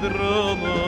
δρόμο.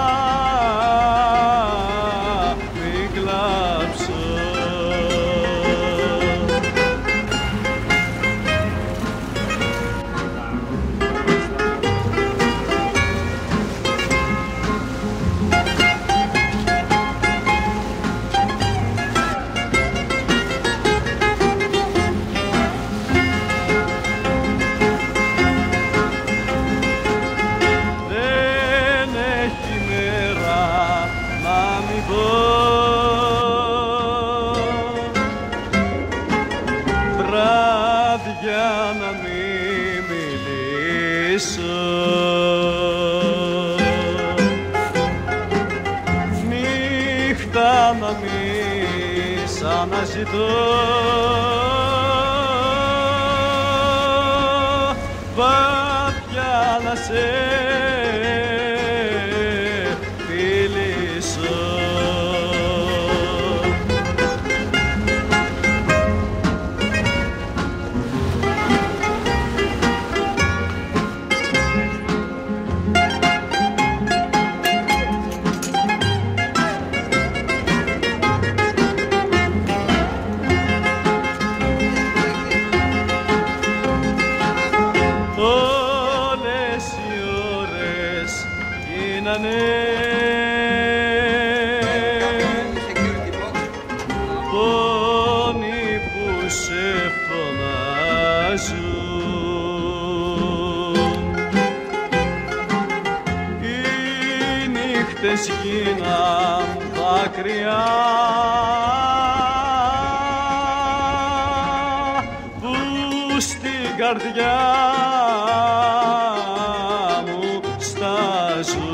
να μη μιλήσω. Νύχτα να μη σαν να ζητώ να σε μείνανε. Πόνοι που σε φωνάζουν. Οι νύχτες γίναν δάκρυα που στην καρδιά μου στάζουν.